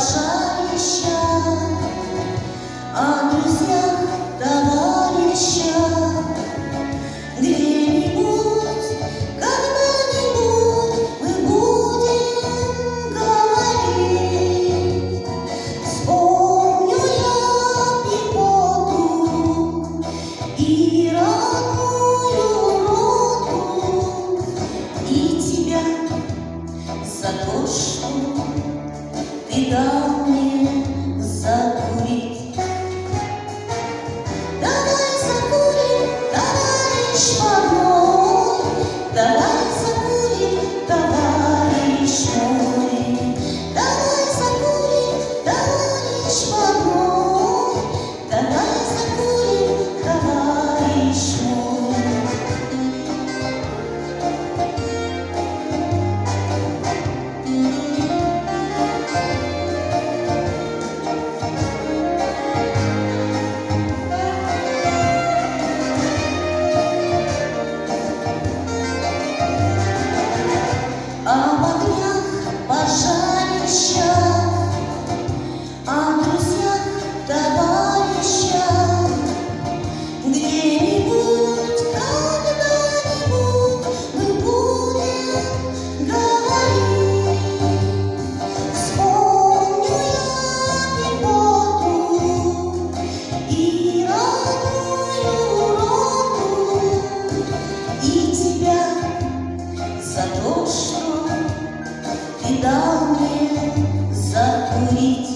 Russia. feet.